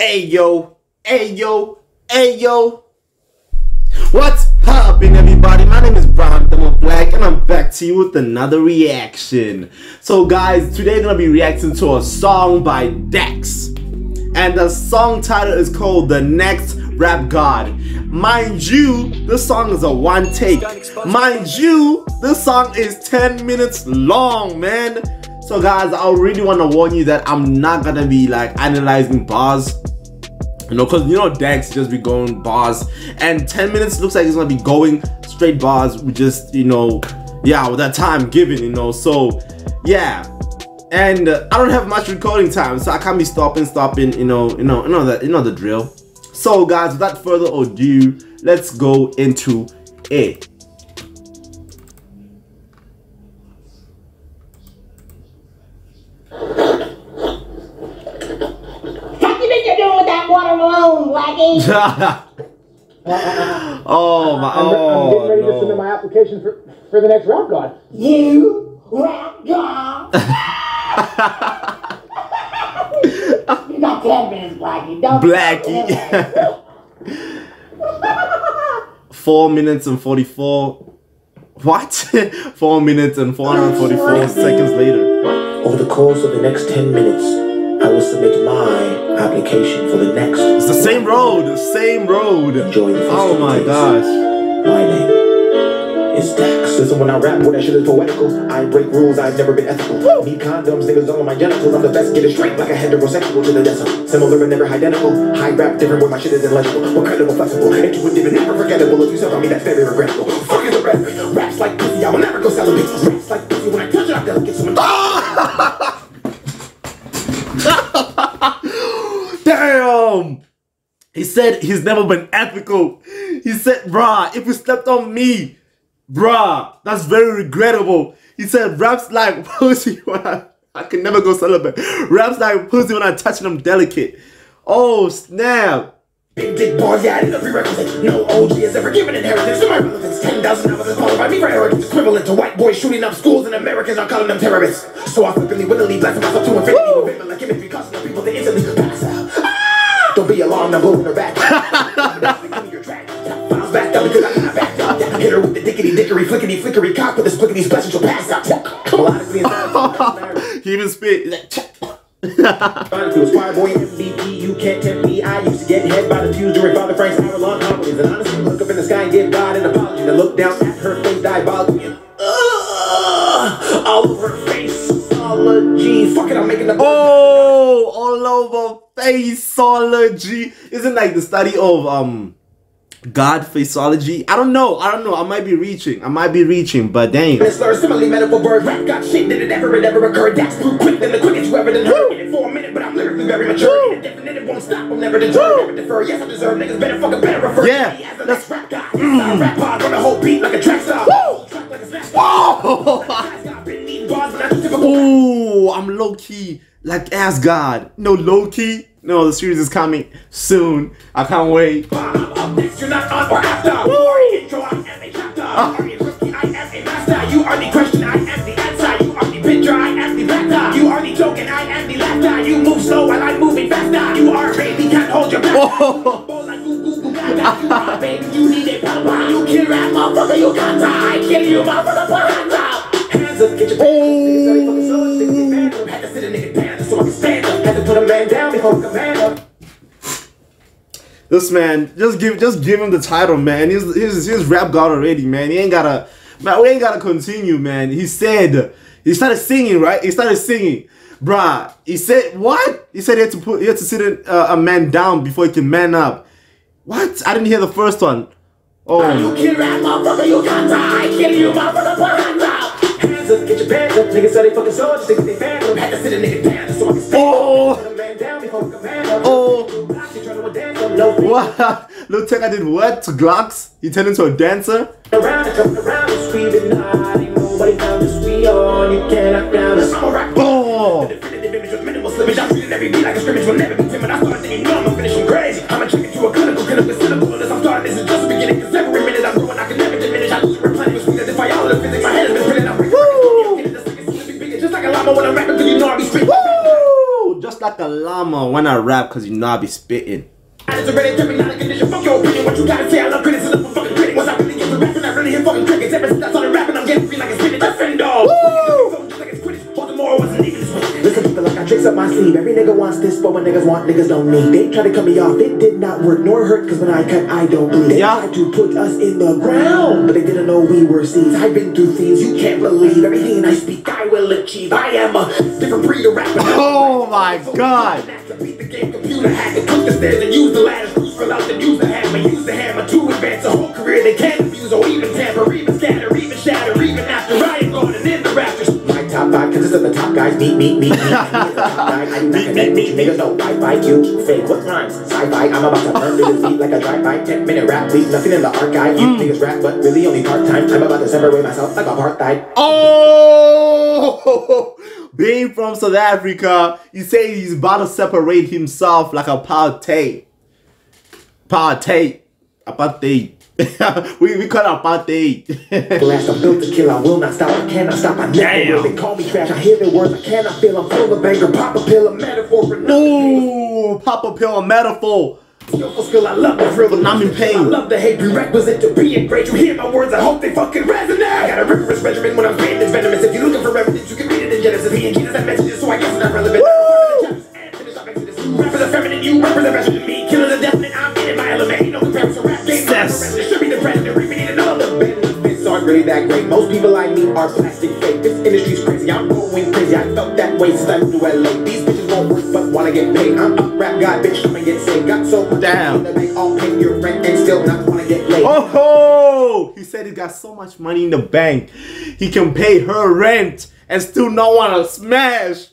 Hey yo, hey yo, hey yo. What's poppin', everybody? My name is Brian Mutema Black, and I'm back to you with another reaction. So, guys, today I'm gonna be reacting to a song by Dax, and the song title is called "The Next Rap God." Mind you, this song is a one take. Mind you, this song is 10 minutes long, man. So, guys, I really want to warn you that I'm not gonna be like analyzing bars you know, because you know Dax just be going bars, and 10 minutes looks like it's gonna be going straight bars with just you know, yeah, with that time given, you know. So yeah, and uh, I don't have much recording time, so I can't be stopping, stopping, you know, you know, you know that, you know the drill. So guys, without further ado, let's go into it. Watermelon, Blackie. oh my! I'm, oh, I'm getting oh, ready no. to submit my application for, for the next rap god. You rap god. you got 10 minutes, Blackie. Don't Blackie. Four minutes and forty-four. What? Four minutes and four hundred forty-four seconds later. Over the course of the next 10 minutes, I will submit my application for the next. It's the same road. The same road. Enjoy the Oh my gosh. My name is Dax. Listen, when I rap, boy, that shit is poetical. I break rules, I've never been ethical. Need condoms, niggas all on my genitals. I'm the best, get it straight like a heterosexual to the decimal. Similar and never identical. High rap different where my shit is illegible. More credible, flexible, intuitive, and never forgettable. If you suck on me, that's very regrettable. Fuck a rap. Raps like pussy, I will never go celebrate. Raps like pussy, when I touch it, I'm delicate. So Damn! He said he's never been ethical. He said, bruh, if you slept on me, bruh, that's very regrettable. He said, raps like pussy when I, I can never go celebrate. Raps like pussy when I touch them delicate. Oh, snap. Big dick bars, yeah, it's a prerequisite. No OG has ever given inheritance to my relevance. 10,000 hours is qualified me for arrogance. Equivalent to white boys shooting up schools and Americans are calling them terrorists. So I flippantly, wittily blast myself to infinity with like imagery, causing the people to instantly! Don't be alarmed, I'm blowing her back. Give me your track. Bounce back down because I'm not back down. Hit her with the dickety dickery, flickety flickery cock with the splickety splash and she'll pass out. And he even spit. He's like, Trying to aspire boy MVP, you can't tempt me. I used to get head by the pews during Father Frank's hour long homilies. And honestly, look up in the sky and give God an apology. Then look down at her face diabolically uh, all over her face. Fuck it, I'm making the oh, all over faceology. Isn't like the study of um God faceology? I don't know. I don't know. I might be reaching. I might be reaching, but dang. Slur, simile, medical word, rap got shit. Did it ever, it ever occurred? That's too quick than the quickest you ever done heard. In it for a minute, but I'm lyrically very mature. It won't stop. I'm never never defer. Yes, I deserve niggas better fucking better refer Yeah, to me as the next rap guy. Style rap pod, run the whole beat like a track star. Track like a smash Whoa! Got been eating bars, but not the typical. Ooh, I'm low key like Asgard. No, low key. No, the series is coming soon. I can't wait. Bob, up next, you're not on or after. You are intro, I am a chapter. You are a rookie, I am a master. You are the question, I am the answer. You are the picture, I am the vector. You are the token, I am the laughter. You move slow while I'm moving faster. You are a baby, can't hold your back. Oh. Baby, you need a papa. You kill rap, motherfucker, you can't die. I kill you, motherfucker, hands up. Get your up. Niggas This man, just give just give him the title, man. He's he's, he's rap god already, man. He ain't gotta man, we ain't gotta continue, man. He said he started singing, right? He started singing. Bruh, he said what? He said he had to put he had to sit a, uh, a man down before he can man up. What? I didn't hear the first one. Oh, You kill rap, motherfucker, you can't die. I kill you, motherfucker, hands up. Hands up, get your pants up. Niggas said they fucking soldiers, they they fans up. Had to sit a nigga down so I can stand Oh. up. Put a man down before I command up. Oh. What? Tecca did what to Glocks? He turned into a dancer. Around and coming around and screaming, nah, ain't nobody found us. We on, you cannot down us. I'm a rap. Definitive image with minimal slippage. I'm treating every beat like a scrimmage will never be timid. I started thinking, no, I'm finishing crazy. I'm a chicken to a clinical, clinical, cynical. As I'm starting, this is just the beginning. Cause every minute I'm growing, I can never diminish. I lose replenish. Sweet as if I all the physics. My head has been printed out. Just like a llama when I'm rapping, cause you know I be spitting. Woo! Just like a llama when I rap because you know I be spitting. It's already dripping out of condition. Fuck your opinion. What you gotta say? I love criticism for fucking critic. Once I really get to rapping, I really hit fucking crickets. Ever since I started rapping, I'm getting free like a spinach. Defend. Woo! Like it's Quidditch. Baltimore wasn't even this. Listen, people, like I tricks up my sleeve. Every nigga wants this, but when niggas want, niggas don't need. They try to cut me off. It did not work nor hurt, cause when I cut, I don't bleed. They Yeah. tried to put us in the ground, but they didn't know we were seeds. I've been through things you can't believe. Everything I speak, I will achieve. I am a different breed of rapper. Oh my God. To beat the game, computer hack and took the stairs and use the ladder. Screws fell out and use the hammer. Use the hammer to advance a whole career. They can't abuse or even tamper, even scatter, even shatter, even after I am gone and in the rafters. My top five consists of the top guys. Meet, meet, meet, meet. me. I do not connect with you niggas. No Wi-Fi, you fake. What rhymes? Sci-fi. I'm about to burn through this beat like a drive-by. Ten minute rap beat. Nothing in the archive. You niggas rap, but really only part time. I'm about to separate myself like apartheid. Oh, being from South Africa, he say he's about to separate himself like a apartheid. Apartheid. Apartheid. we, we call it apartheid. Blast, I'm built to kill, I will not stop, I cannot stop, I never Damn. will. They call me trash, I hear the words, I cannot feel, I'm full of anger, pop a pill, a metaphor for nothing. Ooh, pop a pill, a metaphor. Skillful skill, I love the thrill, But I'm in pain. I love the hate, prerequisite to being great. You hear my words, I hope they fucking resonate. I got a rigorous regimen when I'm spitting this venomous. If you're looking for evidence, you can read it in Genesis. Me and Jesus have mentioned this, so I guess it's not relevant. Woo! Rappers are feminine, you represent better than me. Killers are definite, I'm in my element. Ain't no comparison, rap game. Yes. It should be the president, we need another benefits aren't really that great. Most people I meet are plastic fake. This industry's crazy, I'm going crazy. I felt that way since I moved to LA. These bitches won't wanna get paid. I'm a rap god, bitch, come and get saved. Got so Damn. the pay your rent and still not wanna get laid. Oh, ho! he said he got so much money in the bank, he can pay her rent and still not want to smash.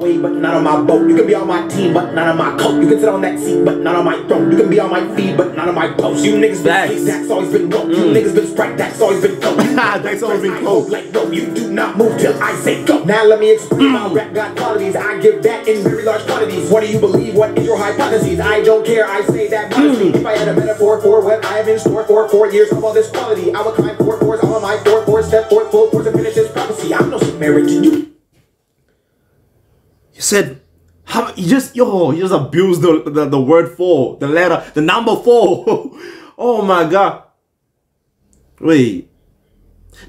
Way, but not on my boat. You can be on my team, but not on my coat. You can sit on that seat, but not on my throne. You can be on my feed, but not on my post. You niggas been Facts. slick, that's always been woke. You mm. niggas been sprite, that's always been coke. That's always been coke. Like no, you do not move till I say go. Now let me explain my rap god qualities. I give that in very large quantities. What do you believe? What is your hypotheses? I don't care. I say that hmm. modestly. If I had a metaphor for what I have in store for four years of all this quality, I would climb four fours, all of my four fours, step forth, full force, and finish this prophecy. I'm no Samaritan. You said, how, you just, yo, you just abused the, the, the word four, the letter, the number four. oh my God. Wait.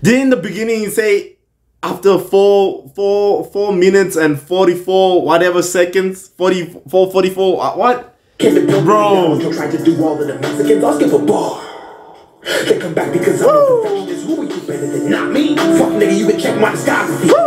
Didn't in the beginning say after four, four, four minutes and 44, whatever seconds, 44, 44, uh, what? Bro. Bro. You'll try to do all of the Mexicans. I'll skip a bar. They come back because I'm a perfectionist. Who are you better than? Not me. Fuck nigga, you can check my discography.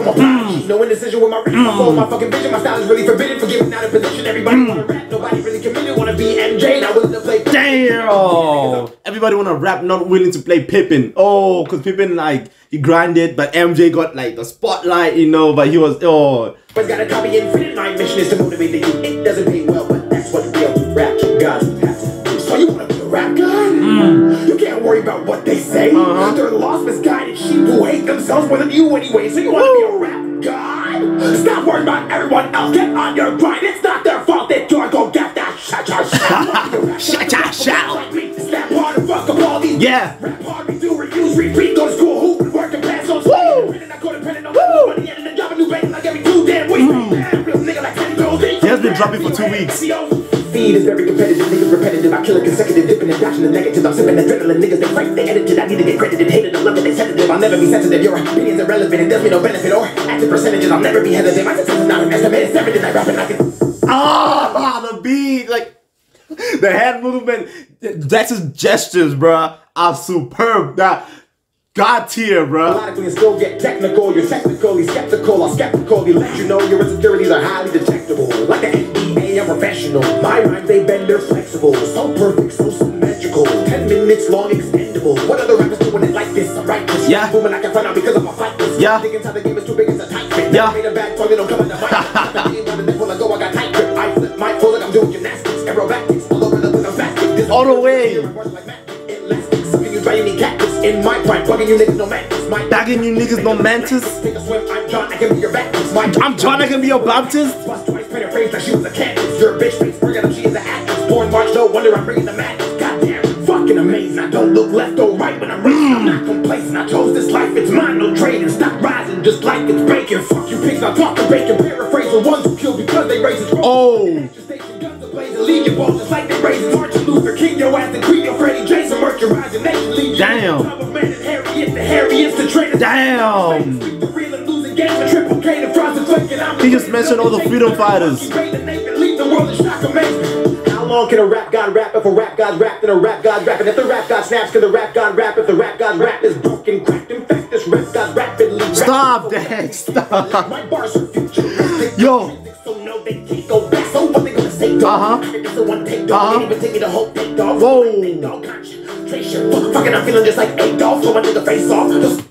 Years blew up on my prodigy. No indecision with my rap. I follow my fucking vision. My style is really forbidden. Forgiving out of position. Everybody wanna rap. Nobody really committed. Wanna be MJ. Not willing to play. Damn! Everybody wanna rap, not willing to play Pippin. Oh, cause Pippin like he grinded, but MJ got like the spotlight, you know. But he was oh, Always gotta copy infinite. My mission is to motivate the youth. It doesn't pay well, but that's what real rap gods have to do. So you wanna be a rap god? You can't worry about what they say. Uh-huh. They're lost, misguided sheep who hate themselves more than you anyway. So you wanna be a rap god? Stop worrying about everyone else. Get on your grind. It's not their fault that you're go get that shot, shot, shot. Shot, shot, shot. Snap hard and fuck up all these. Yeah. Rap hard, redo, reuse, repeat, go to school, hoop, and work and pass on Woo. Printing, I go to printing, no money, and then drop a new bang like every two damn weeks. Damn, real nigga like Teddy Goldie. He has been dropping for two weeks. Feed is very competitive, niggas repetitive. I kill a consecutive, dipping and dashing the negative. I'm sipping adrenaline, niggas they fight, they edited. I need to get credited, hated, I'm it, they sensitive. I'll never be sensitive. Your opinion's irrelevant, it does me no benefit or active percentages. I'll never be hesitant. My success is not an estimate, it's evident. I rap and I can. ah, the beat, like the hand movement, Dax's gestures, bruh, are superb. That god tier, bruh. Melodically and still get technical. You're technically skeptical or skeptical. You let you know your insecurities are highly detectable. Like I'm professional. My rhymes, they bend, they're flexible. So perfect, so symmetrical. Ten minutes long, extendable. What other rappers doing it like this? I'm righteous. Yeah. Booming, I can find out because I'm a fightless. Yeah. Dig inside the game, it's too big, it's a tight fit. Yeah. Made a bad song, they don't come in the mic. I mean, when the nipple I go, I got tight grip. I flip my pose like I'm doing gymnastics. Aerobatics, all over the place, I'm. This All the way. Like magic, elastic, sucking you dry, you need cactus. In my prime, bugging you niggas, no mantis. My Bagging you niggas, no mantis. Take a swim, I'm John, I can be your baptist. I'm John, I can be your Baptist. My I'm John, I can be your Baptist. Bust twice, paint her face like she was a cactus. You're bitch face, up, she is an actress. Born March, no wonder I'm bringing the. Goddamn, fucking amazing. I don't look left or right when I'm racing. I'm not complacent. I chose this life, it's mine, no trading. Stop rising just like it's bacon. Fuck you pigs, I talk to bacon. Paraphrase the ones who kill because they raise it. Oh. Station guns ablazing, leave your balls just like they raising. Martin Luther King, your ass the queen, your Freddie Jason, merchandising nation, leave you. Damn. Man and Harriet, the Harriet's the traitor. Damn. He just mentioned all the freedom fighters. Leave the world in shock amazement. How long can a rap god rap if a rap god rap then a rap god rap? And if the rap god snaps, can the rap god rap if the rap god rap is broken, cracked, in fact, this rap god rapidly Stop that. Stop. My bars are futuristic. Yo. So no, they can't go back. So what they gonna say, dog? Uh-huh. It's a one take dog. Uh-huh. Ain't even taking the whole take dog. Whoa. Big dog concentration. Fuck, Fucking, I'm feeling just like a dog. So my nigga face off.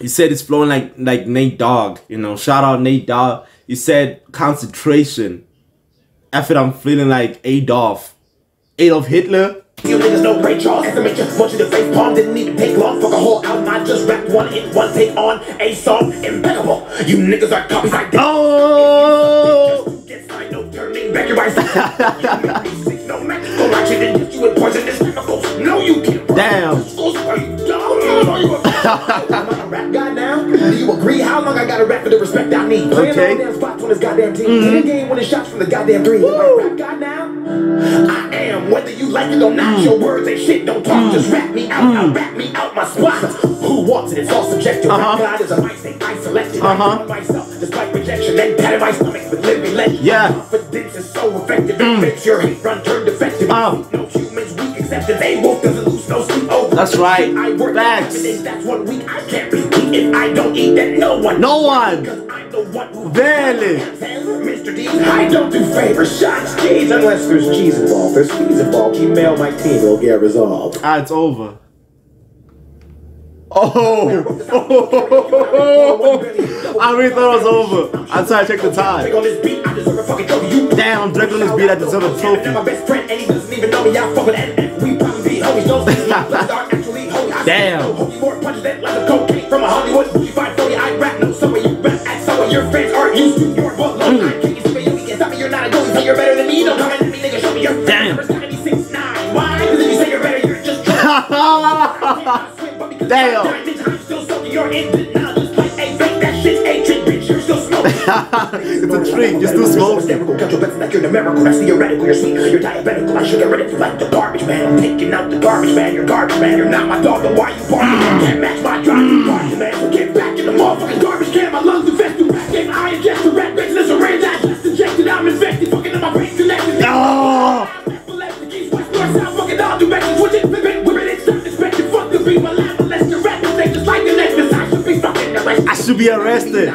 He said it's flowing like like Nate Dogg. You know, shout out Nate Dogg. He said concentration. After I'm feeling like Adolf. Adolf Hitler. You niggas know Ray Charles. Estimate just want you to face palm. Didn't even take long. Fuck a whole album. I just rapped one hit, one take on a song. Impeccable. You niggas are copies. I did. Oh. Get signed, no turning back. Your eyes. You make me sick. No magical action. Didn't you with poisonous chemicals. No, you can't. Damn. Are you dumb? Are you a Do you agree? How long I gotta rap for the respect I need? Playing Okay. all damn spots on this goddamn team. Mm-hmm. In the game winning shots from the goddamn three. Am I rap guy now? I am. Whether you like it or not, mm. your words ain't shit. Don't talk. Mm. Just rap me out. I'll mm. rap me out my spot. Who wants it? It's all subjective. Uh-huh. God is a mic thing. I selected. Uh-huh. I myself despite rejection. Then patted my stomach with living legend. Yeah. Confidence is so effective. It makes your hate run turn defective. Oh. No humans weak except that they wolf doesn't lose no sleep over. That's right. I work Facts. that's one week. I can't repeat. If I don't eat, then no one. No one. Because I'm the one who. Barely. Mr. D, I don't do favor shots, G's, unless there's cheese involved. There's fees involved. Email my team, it'll get resolved. Ah, it's over. Oh. I really thought it was over. I tried to check the time. On this beat, I deserve a fucking trophy. You Damn, I'm drinking this beat. I deserve a trophy. best I. No, some of you rap at some of your friends aren't used to your book. Look, hmm. I can't see you. You can't stop me. You're not a goalie, so you're better than me. Don't come at me, nigga. Show me your friend. Damn. Number 76.9. Why? Because if you say you're better, you're just drunk. Damn. I'm still soaking your engine it's a trick. You're still smoking. Cut your bets like you're numerical. That's theoretical. You're sweet. You're diabetical. I should get rid of you like the garbage man. I'm taking out the garbage man. You're garbage man. You're not my dog. Then why you barking? You can't match my drive. You garbage man. So get back in the motherfucking garbage can. My lungs infest the rap game. I ingest the rat bitch. Syringe. I just injected. I'm infected. Fucking in my brain connected. Epileptic, east, west, north, south, fucking all directions. Switching, flipping, whipping, it's not expected. Fuck the beat. My life, unless the rap is just like the next. I should be fucking arrested. I should be arrested.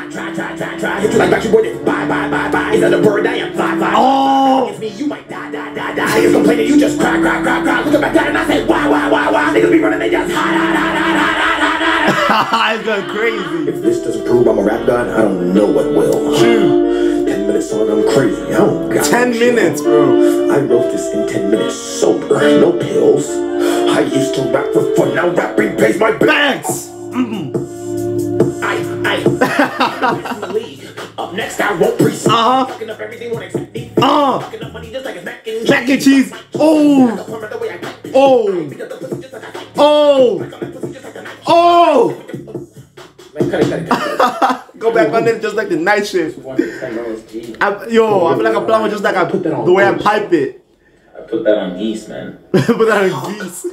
Try, try. Hit you like Backstreet Boys. Bye, bye, bye, bye. Is that a bird? I am fly, fly. Oh. It's me. You might die, die, die, die. It's complaining. You just cry, cry, cry, cry. Look at my dad and I say, why, why, why, why? Niggas be running. They just hide, hide, hide, hide, hide, it's going crazy. If this doesn't prove I'm a rap god, I don't know what will. Ten minutes song, I'm crazy. I don't got 10 no minutes, bro. I wrote this in 10 minutes sober, no pills. I used to rap for fun, now rapping pays my bills. Thanks. I, I, in the league. Up next, I won't preach. Uh-huh. Fucking up everything when except me. Uh. Fucking up money just like it's mac and Mac and cheese. Oh. Oh. Oh. Oh. Man, cut it, cut it, cut it. Go back on it just like the night shift. One percent OSG. I, yo, I feel like a flower just like I, Put that on the way I pipe it. I put that on geese, man. Put that on geese.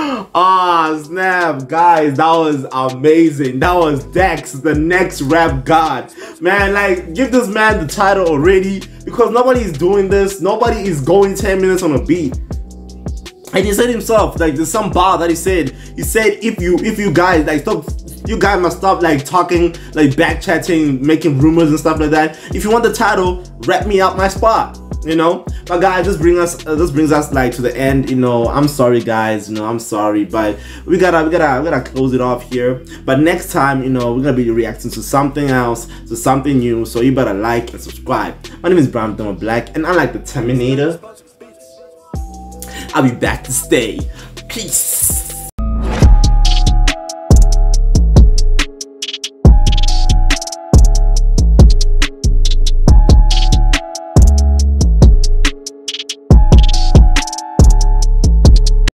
Ah, snap, guys, that was amazing. That was Dax, the next rap god. Man, like, give this man the title already because nobody is doing this. Nobody is going 10 minutes on a beat. And he said himself, like, there's some bar that he said. He said, if you, if you guys, like, stop, you guys must stop, like, talking, like, back chatting, making rumors and stuff like that. If you want the title, rap me out my spot you know? But guys this brings us uh, this brings us like to the end you know. I'm sorry guys you know i'm sorry but we gotta we gotta we gotta close it off here. But next time you know we're gonna be reacting to something else to something new. So you better like and subscribe. My name is Brian Mutema black and i like the terminator. I'll be back to stay. Peace